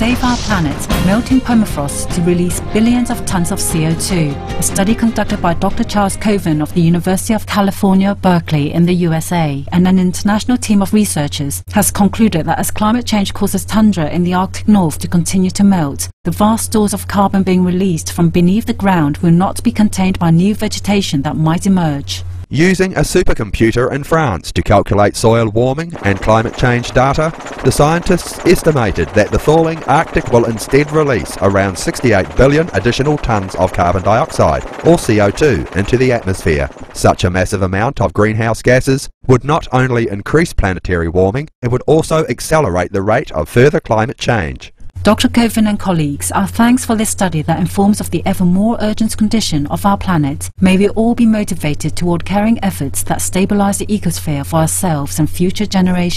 save our planet, melting permafrost to release billions of tons of CO2. A study conducted by Dr. Charles Koven of the University of California, Berkeley in the USA and an international team of researchers has concluded that as climate change causes tundra in the Arctic North to continue to melt, the vast stores of carbon being released from beneath the ground will not be contained by new vegetation that might emerge. Using a supercomputer in France to calculate soil warming and climate change data, the scientists estimated that the thawing Arctic will instead release around 68 billion additional tonnes of carbon dioxide, or CO2, into the atmosphere. Such a massive amount of greenhouse gases would not only increase planetary warming, it would also accelerate the rate of further climate change. Dr. Koven and colleagues, our thanks for this study that informs of the ever more urgent condition of our planet. May we all be motivated toward caring efforts that stabilize the ecosphere for ourselves and future generations.